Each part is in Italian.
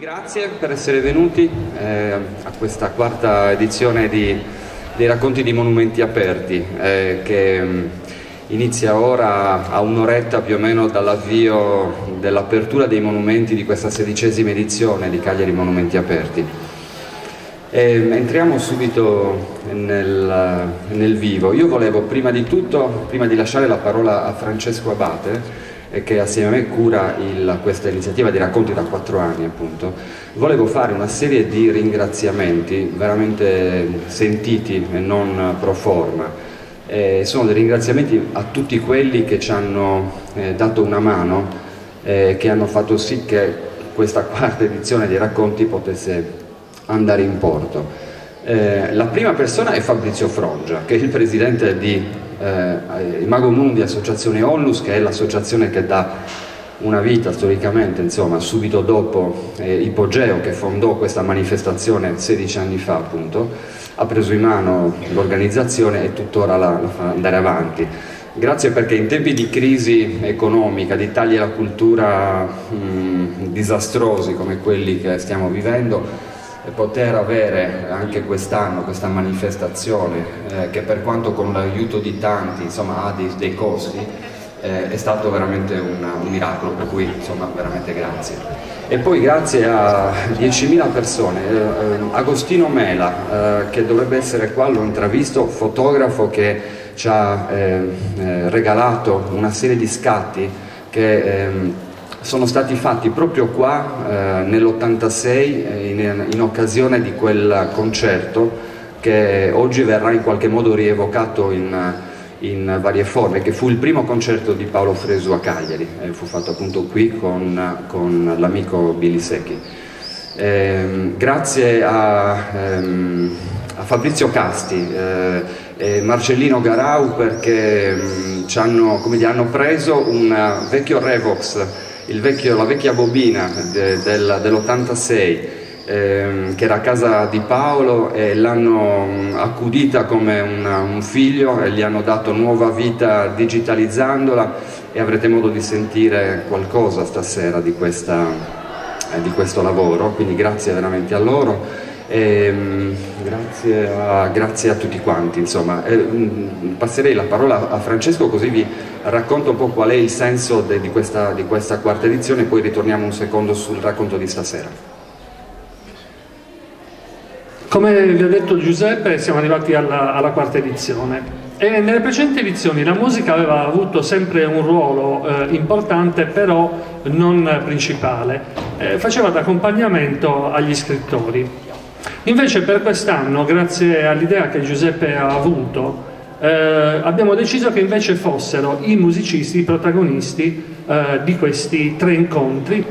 Grazie per essere venuti eh, a questa quarta edizione di, dei racconti di monumenti aperti eh, che mh, mm, inizia ora a un'oretta più o meno dall'avvio dell'apertura dei monumenti di questa sedicesima edizione di Cagliari Monumenti Aperti. Eh, entriamo subito nel, nel vivo. Io volevo prima di tutto, prima di lasciare la parola a Francesco Abate, e che assieme a me cura il, questa iniziativa di racconti da quattro anni appunto, volevo fare una serie di ringraziamenti veramente sentiti e non pro forma. Eh, sono dei ringraziamenti a tutti quelli che ci hanno eh, dato una mano, eh, che hanno fatto sì che questa quarta edizione dei racconti potesse andare in porto. Eh, la prima persona è Fabrizio Frongia, che è il presidente di eh, Mago Mundi Associazione Onlus, che è l'associazione che dà una vita storicamente, insomma, subito dopo eh, Ipogeo che fondò questa manifestazione 16 anni fa appunto, ha preso in mano l'organizzazione e tuttora la, la fa andare avanti. Grazie perché in tempi di crisi economica, di tagli alla cultura mh, disastrosi come quelli che stiamo vivendo, poter avere anche quest'anno questa manifestazione eh, che per quanto con l'aiuto di tanti insomma, ha dei, dei costi eh, è stato veramente un, un, miracolo per cui insomma veramente grazie. E poi grazie a 10.000 persone eh, eh, Agostino Mela eh, che dovrebbe essere qua l'ho intravisto fotografo che ci ha eh, regalato una serie di scatti che ehm, sono stati fatti proprio qua eh, nell'86 eh, in, in, occasione di quel concerto che oggi verrà in qualche modo rievocato in, in varie forme, che fu il primo concerto di Paolo Fresu a Cagliari, eh, fu fatto appunto qui con, con l'amico Billy Secchi. Eh, grazie a, ehm, a, Fabrizio Casti eh, e Marcellino Garau perché mh, mm, hanno, dire, hanno preso un vecchio Revox vecchio, la vecchia bobina de, del, dell'86 ehm, che era a casa di Paolo e l'hanno mm, accudita come una, un figlio e gli hanno dato nuova vita digitalizzandola e avrete modo di sentire qualcosa stasera di, questa, eh, di questo lavoro, quindi grazie veramente a loro. Ehm, grazie, a, grazie, a, tutti quanti, insomma. E, mm, passerei la parola a Francesco così vi racconto un po' qual è il senso de, di, questa, di questa quarta edizione e poi ritorniamo un secondo sul racconto di stasera. Come vi ha detto Giuseppe siamo arrivati alla, alla quarta edizione e nelle precedenti edizioni la musica aveva avuto sempre un ruolo eh, importante però non principale, eh, faceva d'accompagnamento agli scrittori. Invece per quest'anno, grazie all'idea che Giuseppe ha avuto, eh, abbiamo deciso che invece fossero i musicisti i protagonisti eh, di questi tre incontri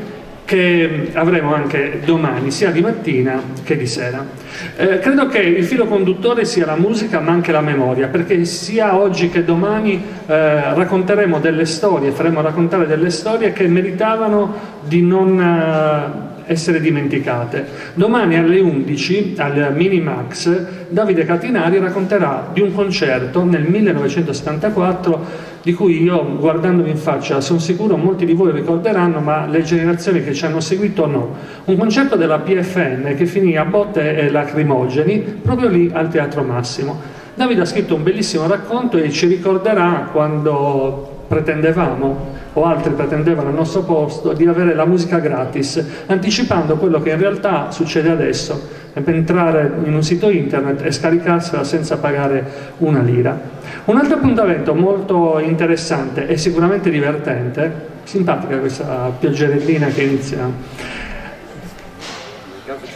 che avremo anche domani, sia di mattina che di sera. Eh, credo che il filo conduttore sia la musica ma anche la memoria, perché sia oggi che domani eh, racconteremo delle storie, faremo raccontare delle storie che meritavano di non eh, essere dimenticate. Domani alle 11 al Minimax Davide Catinari racconterà di un concerto nel 1974 di cui io guardandomi in faccia sono sicuro molti di voi ricorderanno ma le generazioni che ci hanno seguito no. Un concerto della PFN che finì a botte e lacrimogeni proprio lì al Teatro Massimo. Davide ha scritto un bellissimo racconto e ci ricorderà quando pretendevamo o altri pretendevano al nostro posto di avere la musica gratis, anticipando quello che in realtà succede adesso, per entrare in un sito internet e scaricarsela senza pagare una lira. Un altro appuntamento molto interessante e sicuramente divertente, simpatica questa pioggerellina che inizia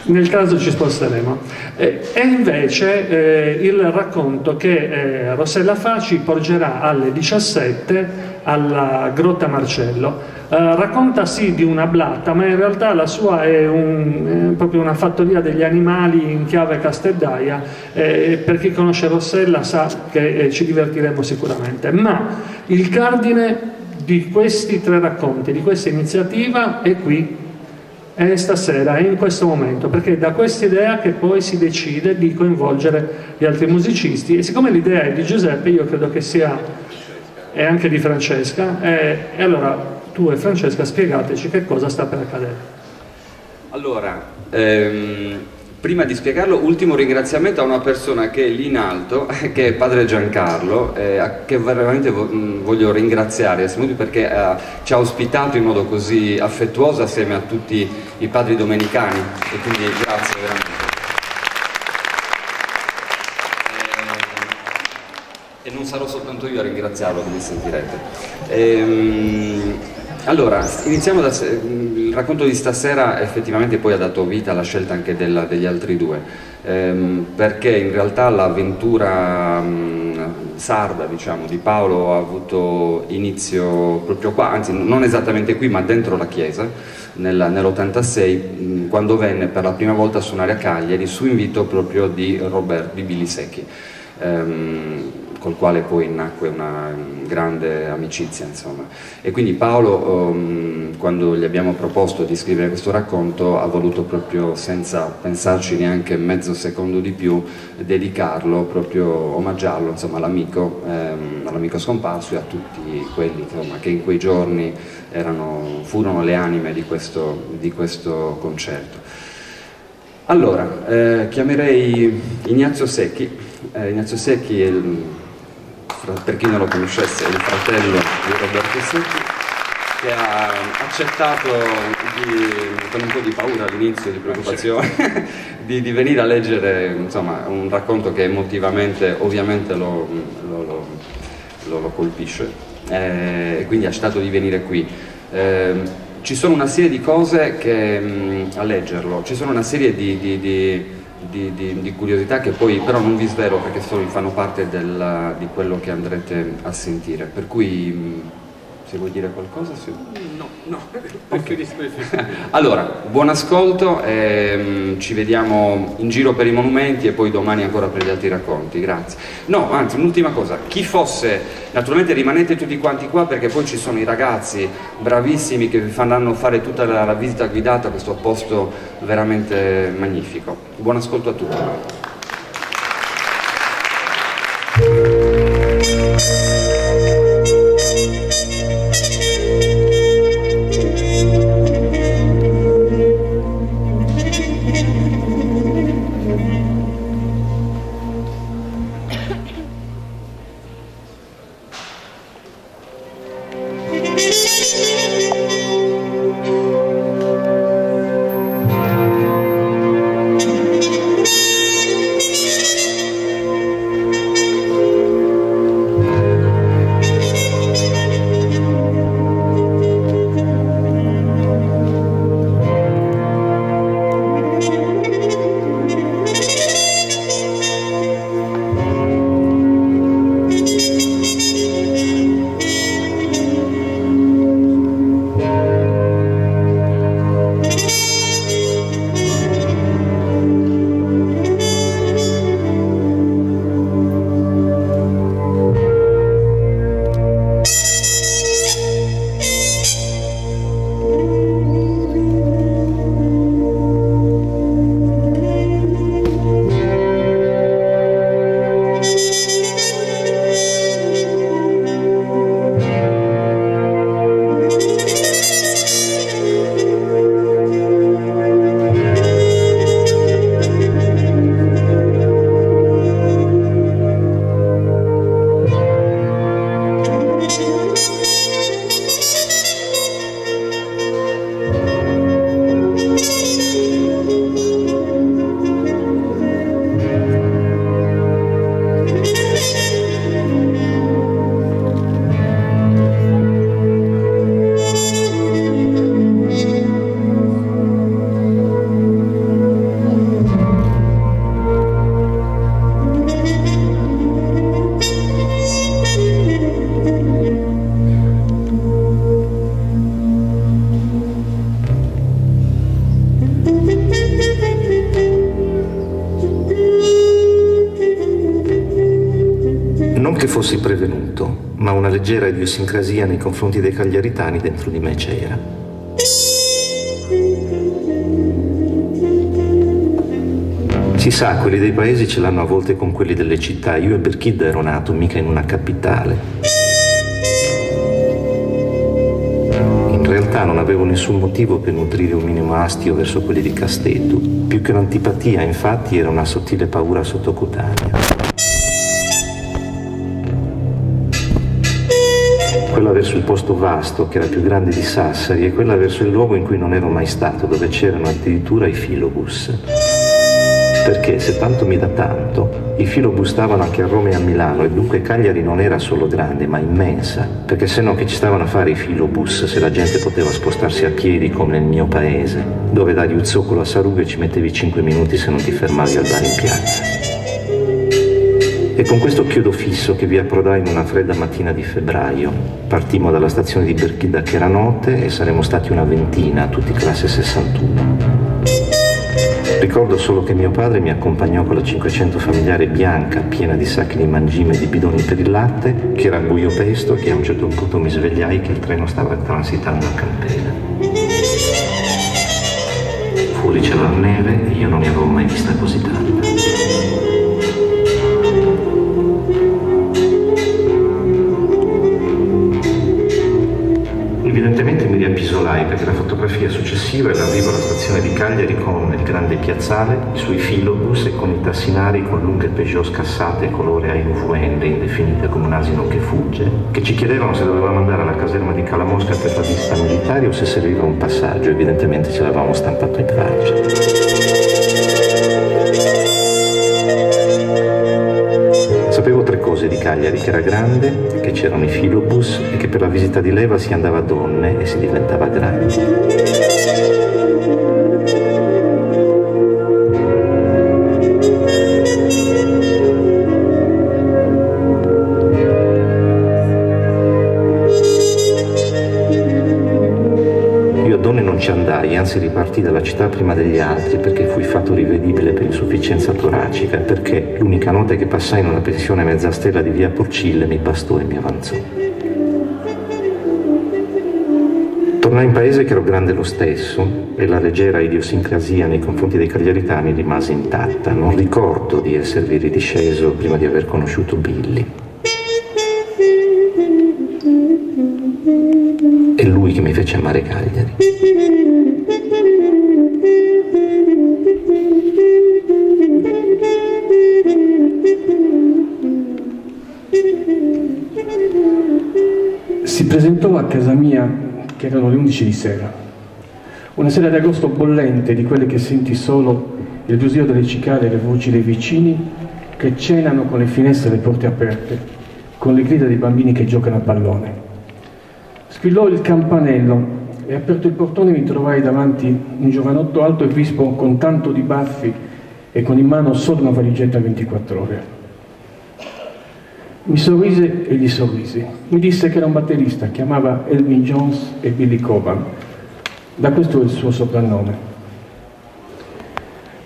nel caso ci sposteremo. Eh, e invece eh, il racconto che eh, Rossella Faci porgerà alle 17 alla Grotta Marcello. Eh, racconta sì di una blatta, ma in realtà la sua è, un, è proprio una fattoria degli animali in chiave casteddaia e per chi conosce Rossella sa che eh, ci divertiremo sicuramente. Ma il cardine di questi tre racconti, di questa iniziativa è qui è stasera, è in questo momento, perché è da questa idea che poi si decide di coinvolgere gli altri musicisti e siccome l'idea è di Giuseppe io credo che sia e anche di Francesca e, e allora tu e Francesca spiegateci che cosa sta per accadere. Allora, ehm, prima di spiegarlo, ultimo ringraziamento a una persona che è lì in alto, che è padre Giancarlo, eh, che veramente voglio ringraziare perché eh, ci ha ospitato in modo così affettuoso assieme a tutti i padri domenicani e quindi grazie veramente. E non sarò soltanto io a ringraziarlo, come sentirete. Ehm, allora, iniziamo da... Il racconto di stasera effettivamente poi ha dato vita alla scelta anche della, degli altri due, ehm, perché in realtà l'avventura sarda diciamo, di Paolo ha avuto inizio proprio qua, anzi non esattamente qui ma dentro la chiesa, nell'86, quando venne per la prima volta a suonare a Cagliari su invito proprio di Roberto di Bilisecchi. Ehm, col quale poi nacque una grande amicizia. Insomma. E quindi Paolo, um, quando gli abbiamo proposto di scrivere questo racconto, ha voluto proprio, senza pensarci neanche mezzo secondo di più, dedicarlo, proprio omaggiarlo all'amico, ehm, all'amico scomparso e a tutti quelli insomma, che in quei giorni erano, furono le anime di questo, di questo concerto. Allora, eh, chiamerei Ignazio Secchi. Eh, Ignazio Secchi è il per chi non lo conoscesse, il fratello di Roberto Secchi, che ha accettato di, con un po' di paura all'inizio, di preoccupazione, di, di, venire a leggere insomma, un racconto che emotivamente ovviamente lo, lo, lo, lo colpisce. Eh, e quindi ha accettato di venire qui. Eh, ci sono una serie di cose che, mh, a leggerlo, ci sono una serie di, di, di di, di, curiosità che poi però non vi svelo perché solo fanno parte del, di quello che andrete a sentire. Per cui se vuoi dire qualcosa? Sì. No, no, okay. allora, buon ascolto, ehm, ci vediamo in giro per i monumenti e poi domani ancora per gli altri racconti, grazie. No, anzi, un'ultima cosa, chi fosse, naturalmente rimanete tutti quanti qua perché poi ci sono i ragazzi bravissimi che vi faranno fare tutta la, la visita guidata a questo posto veramente magnifico. Buon ascolto a tutti. Leggera idiosincrasia nei confronti dei cagliaritani dentro di me c'era. Si sa, quelli dei paesi ce l'hanno a volte con quelli delle città. Io e Berchidda ero nato mica in una capitale. In realtà non avevo nessun motivo per nutrire un minimo astio verso quelli di Casteto. Più che un'antipatia, infatti, era una sottile paura sottocutanea. Posto vasto, che era più grande di Sassari, e quella verso il luogo in cui non ero mai stato, dove c'erano addirittura i filobus. Perché se tanto mi dà tanto, i filobus stavano anche a Roma e a Milano, e dunque Cagliari non era solo grande, ma immensa, perché se no che ci stavano a fare i filobus se la gente poteva spostarsi a piedi come nel mio paese, dove da Riuzzocolo a Sarughe ci mettevi 5 minuti se non ti fermavi al bar in piazza. E con questo chiodo fisso che vi approdai in una fredda mattina di febbraio, partimmo dalla stazione di Berchida che era notte e saremmo stati una ventina, tutti classe 61. Ricordo solo che mio padre mi accompagnò con la 500 familiare bianca, piena di sacchi di mangime e di bidoni per il latte, che era buio pesto, che a un certo punto mi svegliai che il treno stava transitando a Campena. Fuori c'era la neve e io non ne avevo mai vista così tanta. Pisolai perché la fotografia successiva è l'arrivo alla stazione di Cagliari con il grande piazzale, i suoi filobus e con i tassinari con lunghe Peugeot scassate colore AUVN indefinite come un asino che fugge, che ci chiedevano se dovevamo andare alla caserma di Calamosca per la visita militare o se serviva un passaggio, evidentemente ce l'avevamo stampato in faccia. Sapevo tre cose di Cagliari, che era grande, c'erano i filobus e che per la visita di leva si andava donne e si diventava grandi. Ci andai, anzi ripartì dalla città prima degli altri perché fui fatto rivedibile per insufficienza toracica e perché l'unica notte che passai in una pensione mezza stella di via Porcille mi bastò e mi avanzò. Tornai in paese che ero grande lo stesso e la leggera idiosincrasia nei confronti dei cagliaritani rimase intatta. Non ricordo di esservi ridisceso prima di aver conosciuto Billy. È lui che mi fece amare Cagliari. Presentò a casa mia, che erano le 11 di sera. Una sera di agosto bollente, di quelle che senti solo il brusio delle cicale e le voci dei vicini che cenano con le finestre e le porte aperte, con le grida dei bambini che giocano a pallone. Squillò il campanello e aperto il portone mi trovai davanti un giovanotto alto e vispo con tanto di baffi e con in mano solo una valigetta 24 ore. Mi sorrise e gli sorrisi. Mi disse che era un batterista, chiamava Elvin Jones e Billy Coban. Da questo il suo soprannome.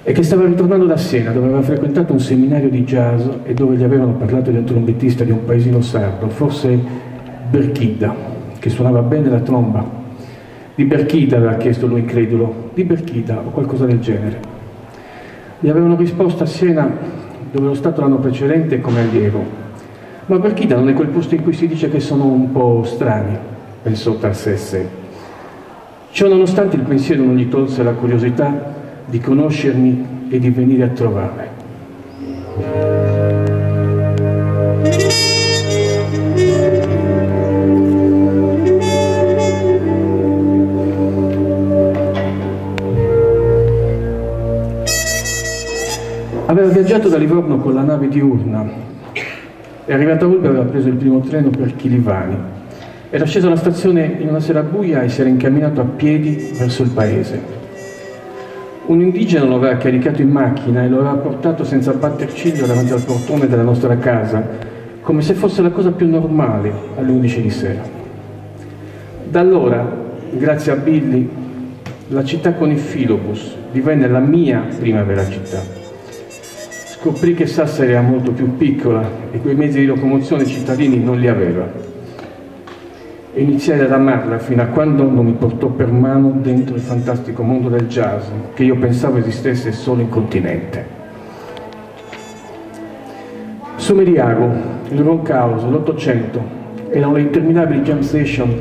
E che stava ritornando da Siena, dove aveva frequentato un seminario di jazz e dove gli avevano parlato di un trombettista di un paesino sardo, forse Berchida, che suonava bene la tromba. Di Berchida aveva chiesto lui incredulo, di Berchida o qualcosa del genere. Gli avevano risposto a Siena, dove ero stato l'anno precedente come allievo, ma Berchida non è quel posto in cui si dice che sono un po' strani, pensò tra sé e sé. Ciò nonostante il pensiero non gli tolse la curiosità di conoscermi e di venire a trovare. Aveva viaggiato da Livorno con la nave diurna è arrivato a Ulbe, aveva preso il primo treno per Chilivani. Era sceso alla stazione in una sera buia e si era incamminato a piedi verso il paese. Un indigeno lo aveva caricato in macchina e lo aveva portato senza batter ciglio davanti al portone della nostra casa, come se fosse la cosa più normale alle 11 di sera. Da allora, grazie a Billy, la città con i filobus divenne la mia primavera città scoprì che Sassari era molto più piccola e quei mezzi di locomozione cittadini non li aveva. Iniziai ad amarla fino a quando non mi portò per mano dentro il fantastico mondo del jazz che io pensavo esistesse solo in continente. Sumeriago, il Rock House, l'Ottocento erano le interminabili jam station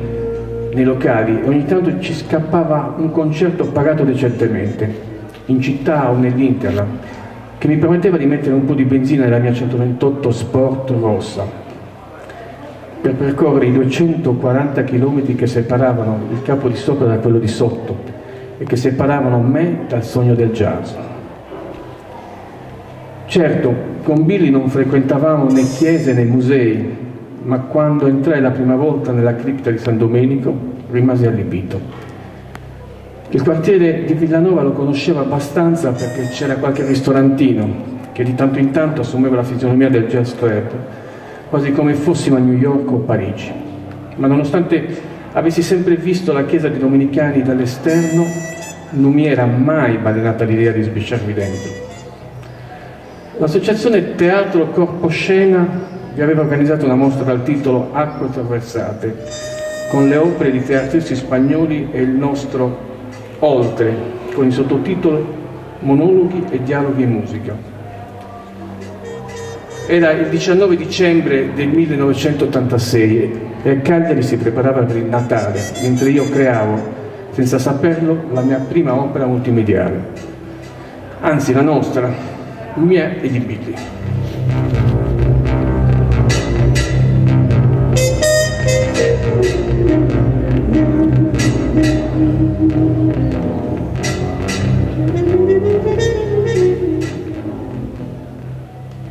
nei locali e ogni tanto ci scappava un concerto pagato decentemente, in città o nell'Interland, che mi permetteva di mettere un po' di benzina nella mia 128 Sport rossa per percorrere i 240 km che separavano il capo di sopra da quello di sotto e che separavano me dal sogno del jazz. Certo, con Billy non frequentavamo né chiese né musei, ma quando entrai la prima volta nella cripta di San Domenico rimasi allibito. Il quartiere di Villanova lo conosceva abbastanza perché c'era qualche ristorantino che di tanto in tanto assumeva la fisionomia del jazz club, quasi come fossimo a New York o Parigi. Ma nonostante avessi sempre visto la chiesa di Domenicani dall'esterno, non mi era mai balenata l'idea di sbicciarmi dentro. L'associazione Teatro Corpo Scena vi aveva organizzato una mostra dal titolo Acque attraversate, con le opere di teatristi spagnoli e il nostro Oltre, con il sottotitolo Monologhi e dialoghi e musica. Era il 19 dicembre del 1986 e a Cagliari si preparava per il Natale, mentre io creavo, senza saperlo, la mia prima opera multimediale. Anzi, la nostra, mia e gli Beatles.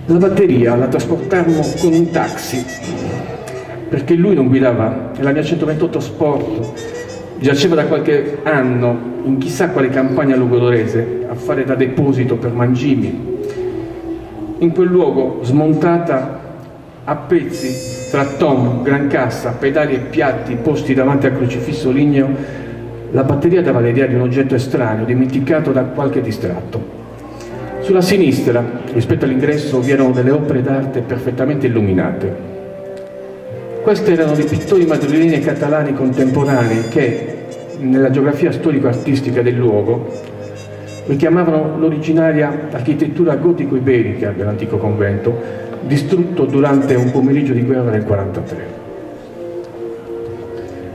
La batteria la trasportammo con un taxi perché lui non guidava e la mia 128 Sport giaceva da qualche anno in chissà quale campagna logodorese a fare da deposito per mangimi. In quel luogo, smontata a pezzi tra tom, gran cassa, pedali e piatti posti davanti al crocifisso ligneo, la batteria dava l'idea di un oggetto estraneo, dimenticato da qualche distratto. Sulla sinistra, rispetto all'ingresso, vi erano delle opere d'arte perfettamente illuminate. Questi erano dei pittori madrileni e catalani contemporanei che, nella geografia storico-artistica del luogo, richiamavano l'originaria architettura gotico-iberica dell'antico convento, distrutto durante un pomeriggio di guerra del 43.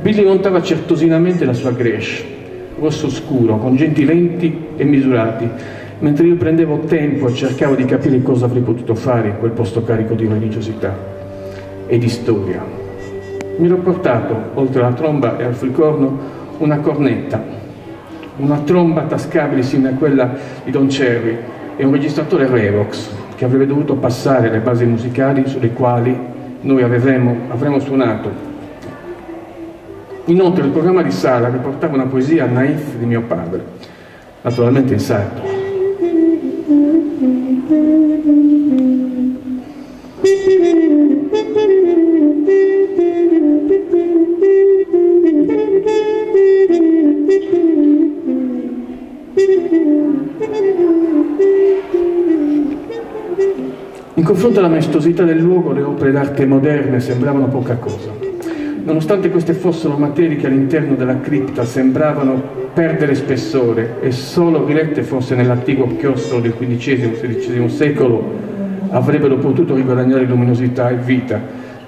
Billy montava certosinamente la sua Gresh, rosso scuro, con genti lenti e misurati, mentre io prendevo tempo e cercavo di capire cosa avrei potuto fare in quel posto carico di religiosità e di storia. Mi ero portato, oltre alla tromba e al fricorno, una cornetta, una tromba tascabile simile a quella di Don Cherry e un registratore Revox che avrebbe dovuto passare le basi musicali sulle quali noi avremmo, avremmo suonato. Inoltre il programma di sala riportava una poesia naif di mio padre, naturalmente in sardo. In confronto alla maestosità del luogo, le opere d'arte moderne sembravano poca cosa. Nonostante queste fossero materie che all'interno della cripta sembravano perdere spessore e solo rilette forse nell'antico chiostro del XV-XVI secolo avrebbero potuto riguadagnare luminosità e vita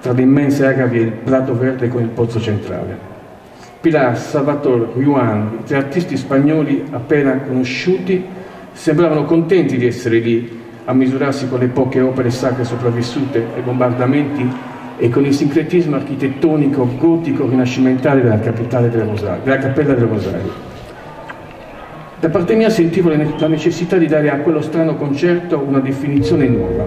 tra le immense agavi e il prato verde con il pozzo centrale. Pilar, Salvatore, Juan, tre artisti spagnoli appena conosciuti, sembravano contenti di essere lì a misurarsi con le poche opere sacre sopravvissute ai bombardamenti e con il sincretismo architettonico gotico rinascimentale della, della Cappella del Rosario. Da parte mia sentivo la necessità di dare a quello strano concerto una definizione nuova.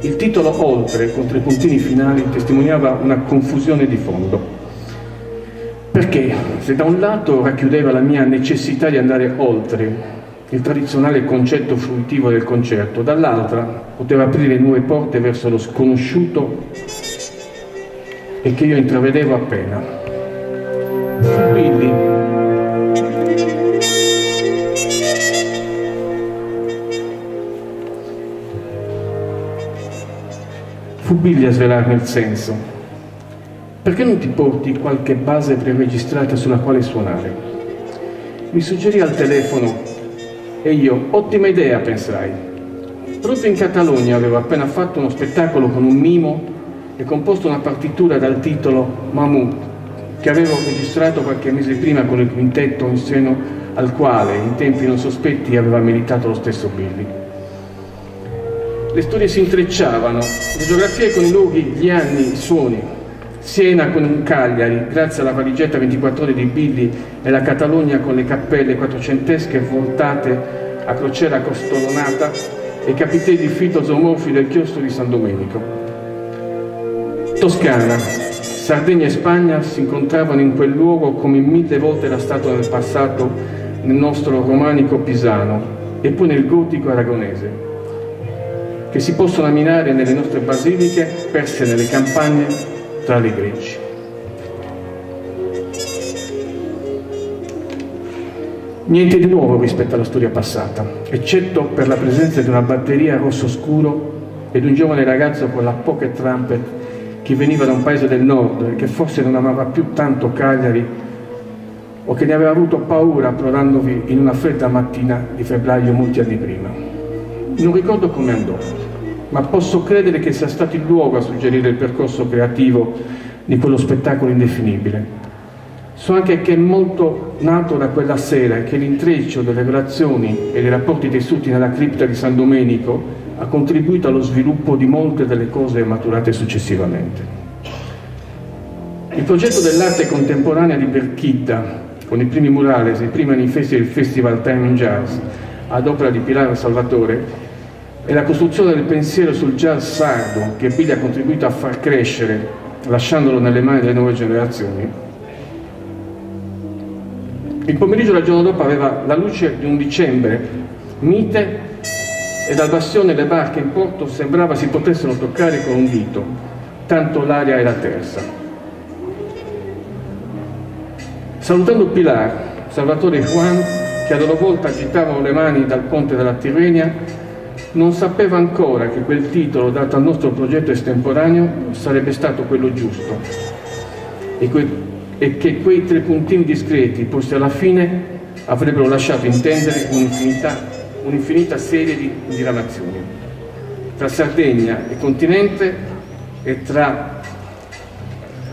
Il titolo Oltre, con tre puntini finali, testimoniava una confusione di fondo. Perché se da un lato racchiudeva la mia necessità di andare oltre il tradizionale concetto fruitivo del concerto, dall'altra poteva aprire nuove porte verso lo sconosciuto e che io intravedevo appena. Quindi, fu Billy a svelarmi il senso. Perché non ti porti qualche base preregistrata sulla quale suonare? Mi suggerì al telefono e io, ottima idea, pensai. Proprio in Catalogna avevo appena fatto uno spettacolo con un mimo e composto una partitura dal titolo Mahmoud, che avevo registrato qualche mese prima con il quintetto in seno al quale, in tempi non sospetti, aveva militato lo stesso Billy. Le storie si intrecciavano, le geografie con i luoghi, gli anni, i suoni. Siena con Cagliari, grazie alla valigetta 24 ore di Billy, e la Catalogna con le cappelle quattrocentesche voltate a crociera costolonata e i capitelli di fito zoomorfi del chiostro di San Domenico. Toscana, Sardegna e Spagna si incontravano in quel luogo come mille volte era stato nel passato nel nostro romanico pisano e poi nel gotico aragonese, che si possono ammirare nelle nostre basiliche perse nelle campagne tra le greggi. Niente di nuovo rispetto alla storia passata, eccetto per la presenza di una batteria rosso scuro ed un giovane ragazzo con la pocket trumpet che veniva da un paese del nord e che forse non amava più tanto Cagliari o che ne aveva avuto paura approdandovi in una fredda mattina di febbraio molti anni prima. Non ricordo come andò, ma posso credere che sia stato il luogo a suggerire il percorso creativo di quello spettacolo indefinibile. So anche che è molto nato da quella sera e che l'intreccio delle relazioni e dei rapporti tessuti nella cripta di San Domenico ha contribuito allo sviluppo di molte delle cose maturate successivamente. Il progetto dell'arte contemporanea di Berchitta, con i primi murales e i primi manifesti del Festival Time in Jazz, ad opera di Pilaro Salvatore, e la costruzione del pensiero sul jazz sardo che Billy ha contribuito a far crescere, lasciandolo nelle mani delle nuove generazioni, il pomeriggio del giorno dopo aveva la luce di un dicembre mite e dal bastione le barche in porto sembrava si potessero toccare con un dito, tanto l'aria era tersa. Salutando Pilar, Salvatore e Juan, che a loro volta agitavano le mani dal ponte della Tirrenia, non sapeva ancora che quel titolo dato al nostro progetto estemporaneo sarebbe stato quello giusto e, que e che quei tre puntini discreti posti alla fine avrebbero lasciato intendere un'infinita serie di diramazioni tra Sardegna e continente e tra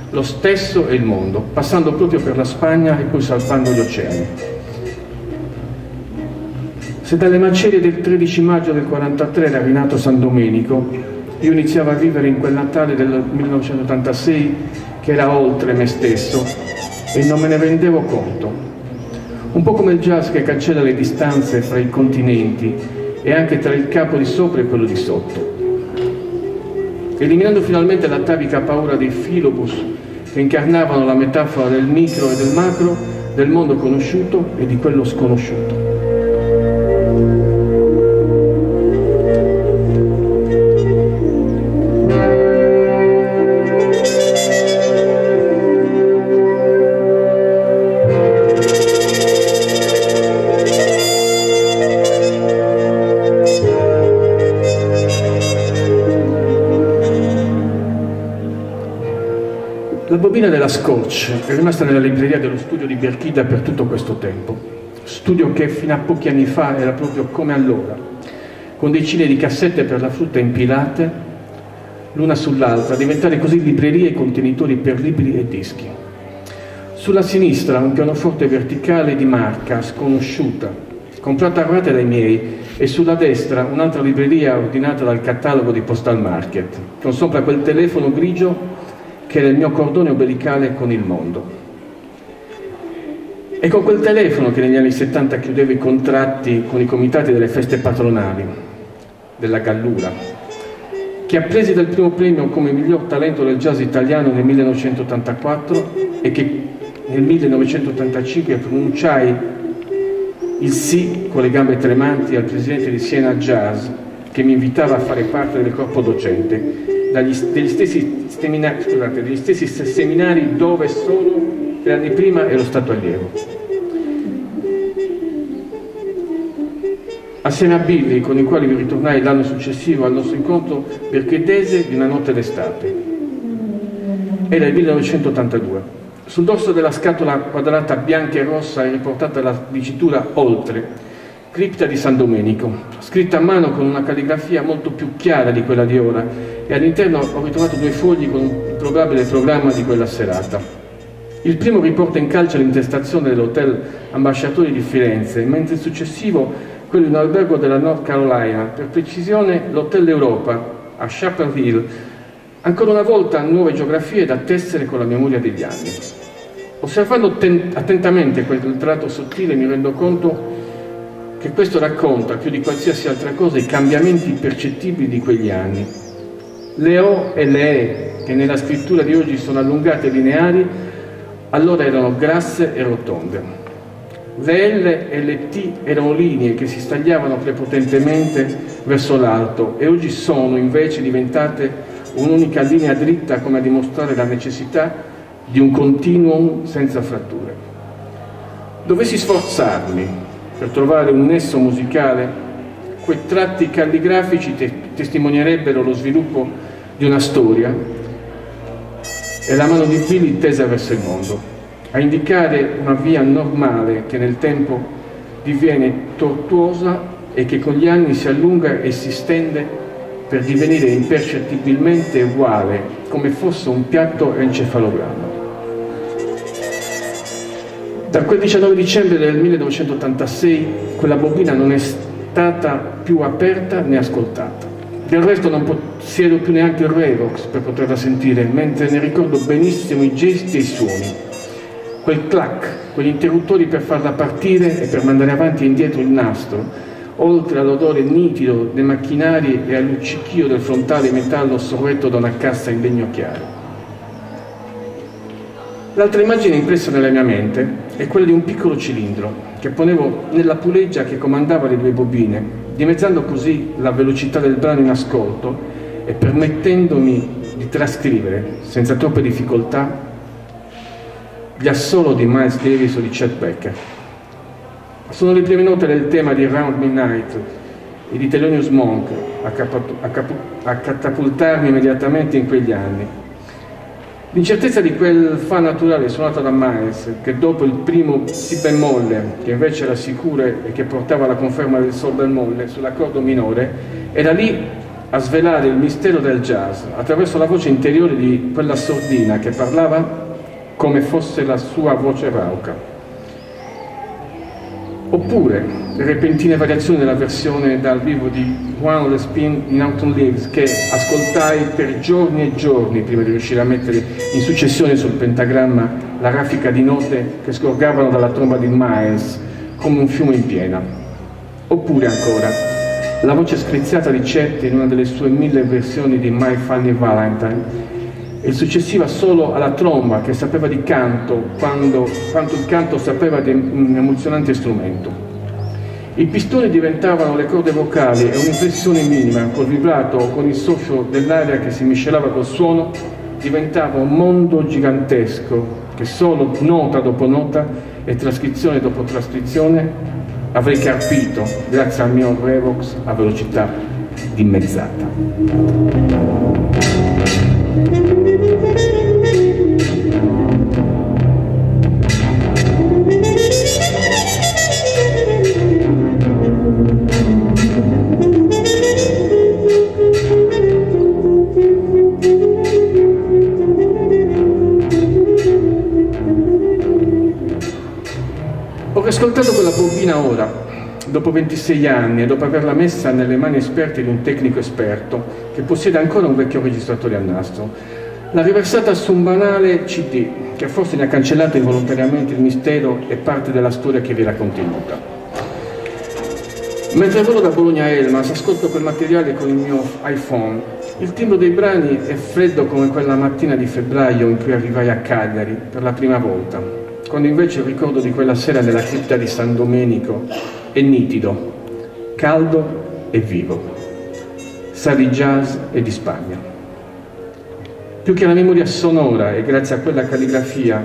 lo stesso e il mondo, passando proprio per la Spagna e poi salpando gli oceani. Se dalle macerie del 13 maggio del 43 era rinato San Domenico, io iniziavo a vivere in quel Natale del 1986 che era oltre me stesso e non me ne rendevo conto. Un po' come il jazz che cancella le distanze fra i continenti e anche tra il capo di sopra e quello di sotto. Eliminando finalmente l'atavica paura dei filobus che incarnavano la metafora del micro e del macro, del mondo conosciuto e di quello sconosciuto. Della Scotch è rimasta nella libreria dello studio di Berchida per tutto questo tempo, studio che fino a pochi anni fa era proprio come allora, con decine di cassette per la frutta impilate, l'una sull'altra, diventare così librerie e contenitori per libri e dischi. Sulla sinistra un pianoforte verticale di marca sconosciuta, comprata a rate dai miei, e sulla destra un'altra libreria ordinata dal catalogo di Postal Market, con sopra quel telefono grigio che era il mio cordone ombelicale con il mondo. E con quel telefono che negli anni 70 chiudeva i contratti con i comitati delle feste patronali, della Gallura, che appresi dal primo premio come miglior talento del jazz italiano nel 1984 e che nel 1985 pronunciai il sì con le gambe tremanti al presidente di Siena Jazz che mi invitava a fare parte del corpo docente dagli, degli, stessi seminari, scusate, degli stessi seminari dove solo tre anni prima ero stato allievo. Assieme a Billy, con i quali vi ritornai l'anno successivo al nostro incontro berchedese di una notte d'estate. Era il 1982. Sul dorso della scatola quadrata bianca e rossa è riportata la dicitura Oltre, cripta di San Domenico, scritta a mano con una calligrafia molto più chiara di quella di ora e all'interno ho ritrovato due fogli con un probabile programma di quella serata. Il primo riporta in calce l'intestazione dell'Hotel Ambasciatori di Firenze, mentre il successivo quello in un albergo della North Carolina, per precisione l'Hotel Europa a Chapel Hill, ancora una volta nuove geografie da tessere con la memoria degli anni. Osservando attentamente quel tratto sottile mi rendo conto che questo racconta più di qualsiasi altra cosa i cambiamenti percettibili di quegli anni. Le O e le E, che nella scrittura di oggi sono allungate e lineari, allora erano grasse e rotonde. Le L e le T erano linee che si stagliavano prepotentemente verso l'alto e oggi sono invece diventate un'unica linea dritta come a dimostrare la necessità di un continuum senza fratture. Dovessi sforzarmi per trovare un nesso musicale, quei tratti calligrafici te testimonierebbero lo sviluppo di una storia e la mano di Billy tesa verso il mondo, a indicare una via normale che nel tempo diviene tortuosa e che con gli anni si allunga e si stende per divenire impercettibilmente uguale, come fosse un piatto encefalogramma. Da quel 19 dicembre del 1986 quella bobina non è stata più aperta né ascoltata. Del resto non possiedo più neanche il Revox per poterla sentire, mentre ne ricordo benissimo i gesti e i suoni. Quel clac, quegli interruttori per farla partire e per mandare avanti e indietro il nastro, oltre all'odore nitido dei macchinari e al luccichio del frontale metallo sorretto da una cassa in legno chiaro. L'altra immagine impressa nella mia mente è quella di un piccolo cilindro che ponevo nella puleggia che comandava le due bobine, dimezzando così la velocità del brano in ascolto e permettendomi di trascrivere senza troppe difficoltà gli assolo di Miles Davis o di Chet Becker. Sono le prime note del tema di Round Midnight e di Thelonious Monk a, a catapultarmi immediatamente in quegli anni L'incertezza di quel fa naturale suonato da Miles, che dopo il primo Si bemolle, che invece era sicuro e che portava alla conferma del Sol bemolle sull'accordo minore, era lì a svelare il mistero del jazz attraverso la voce interiore di quella sordina che parlava come fosse la sua voce rauca. Oppure le repentine variazioni della versione dal vivo di Juan Lespin in Autumn Leaves che ascoltai per giorni e giorni prima di riuscire a mettere in successione sul pentagramma la raffica di note che scorgavano dalla tromba di Miles come un fiume in piena. Oppure ancora la voce scriziata di Chet in una delle sue mille versioni di My Funny Valentine e successiva solo alla tromba che sapeva di canto quando, quanto il canto sapeva di un emozionante strumento. I pistoni diventavano le corde vocali e un'impressione minima, col vibrato o con il soffio dell'aria che si miscelava col suono, diventava un mondo gigantesco che solo nota dopo nota e trascrizione dopo trascrizione avrei carpito grazie al mio Revox a velocità dimezzata. Ho ascoltato quella bobina ora, dopo 26 anni e dopo averla messa nelle mani esperte di un tecnico esperto che possiede ancora un vecchio registratore a nastro. L'ha riversata su un banale CD che forse ne ha cancellato involontariamente il mistero e parte della storia che vi era contenuta. Mentre volo da Bologna a Elmas ascolto quel materiale con il mio iPhone. Il timbro dei brani è freddo come quella mattina di febbraio in cui arrivai a Cagliari per la prima volta quando invece il ricordo di quella sera nella cripta di San Domenico è nitido, caldo e vivo. Sa di jazz e di Spagna. Più che la memoria sonora e grazie a quella calligrafia,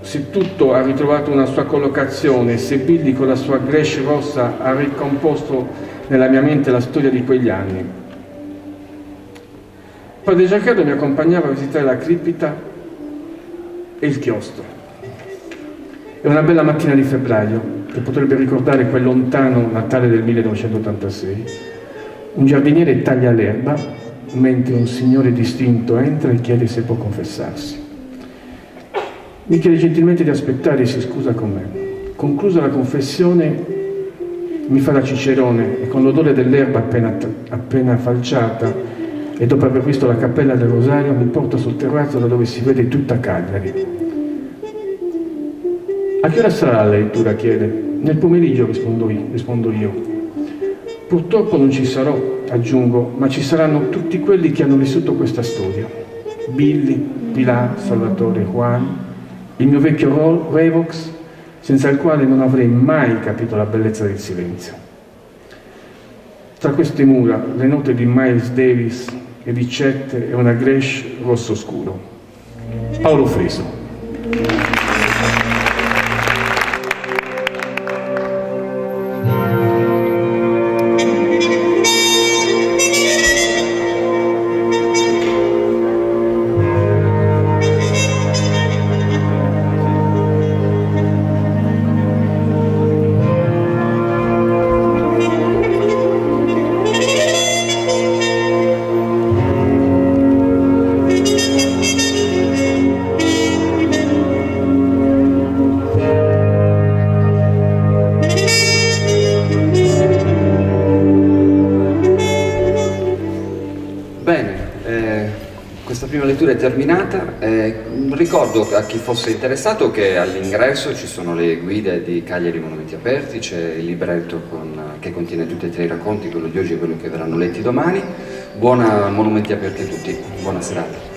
se tutto ha ritrovato una sua collocazione, se Billy con la sua Gresh rossa ha ricomposto nella mia mente la storia di quegli anni. Padre Giancarlo mi accompagnava a visitare la cripta e il chiostro. È una bella mattina di febbraio che potrebbe ricordare quel lontano Natale del 1986. Un giardiniere taglia l'erba mentre un signore distinto entra e chiede se può confessarsi. Mi chiede gentilmente di aspettare e si scusa con me. Conclusa la confessione, mi fa da cicerone e con l'odore dell'erba appena, appena falciata e dopo aver visto la cappella del Rosario mi porta sul terrazzo da dove si vede tutta Cagliari. A che ora sarà la lettura? chiede. Nel pomeriggio rispondo io. Rispondo io. Purtroppo non ci sarò, aggiungo, ma ci saranno tutti quelli che hanno vissuto questa storia. Billy, Pilar, Salvatore, Juan, il mio vecchio Revox, senza il quale non avrei mai capito la bellezza del silenzio. Tra queste mura, le note di Miles Davis e di Chet e una Gresh rosso scuro. Paolo Freso. Chi fosse interessato che all'ingresso ci sono le guide di Cagliari Monumenti Aperti, c'è il libretto con, che contiene tutti e tre i racconti, quello di oggi e quello che verranno letti domani. Buona Monumenti Aperti a tutti, buona serata.